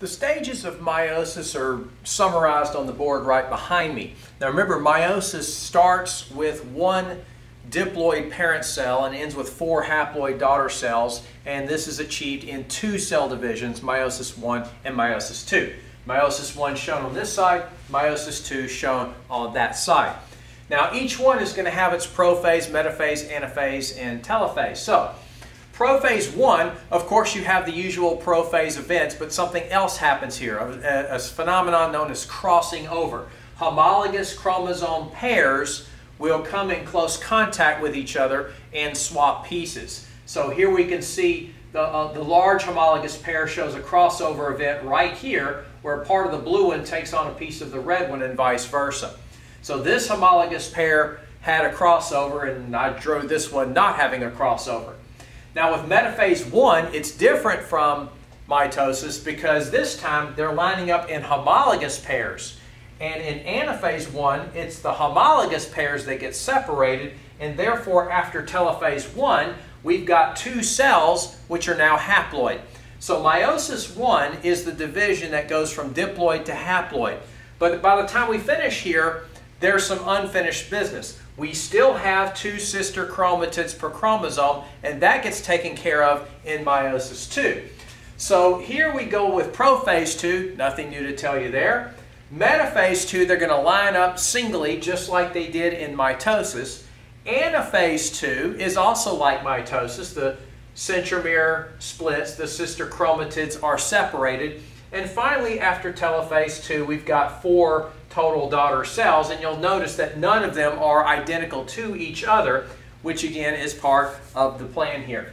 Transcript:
The stages of meiosis are summarized on the board right behind me. Now remember, meiosis starts with one diploid parent cell and ends with four haploid daughter cells, and this is achieved in two cell divisions, meiosis 1 and meiosis 2. Meiosis 1 shown on this side, meiosis 2 shown on that side. Now each one is going to have its prophase, metaphase, anaphase, and telophase. So Prophase 1, of course, you have the usual prophase events, but something else happens here, a, a, phenomenon known as crossing over. Homologous chromosome pairs will come in close contact with each other and swap pieces. So here we can see the, uh, the large homologous pair shows a crossover event right here where part of the blue one takes on a piece of the red one and vice versa. So this homologous pair had a crossover and I drew this one not having a crossover. Now with metaphase 1, it's different from mitosis because this time they're lining up in homologous pairs. And in anaphase 1, it's the homologous pairs that get separated, and therefore after telophase 1, we've got two cells which are now haploid. So meiosis 1 is the division that goes from diploid to haploid. But by the time we finish here, there's some unfinished business we still have two sister chromatids per chromosome, and that gets taken care of in meiosis 2. So here we go with prophase 2, nothing new to tell you there. Metaphase 2, they're going to line up singly just like they did in mitosis. Anaphase 2 is also like mitosis. The centromere splits, the sister chromatids are separated. And finally, after telophase 2, we've got four total daughter cells, and you'll notice that none of them are identical to each other, which again is part of the plan here.